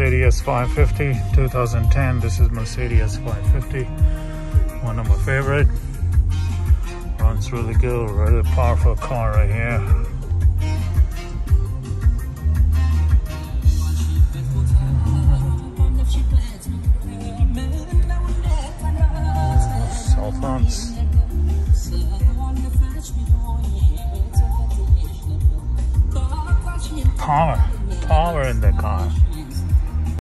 Mercedes 550 2010 this is Mercedes 550 one of my favorite. Runs really good really powerful car right here. Cell phones power power in the car.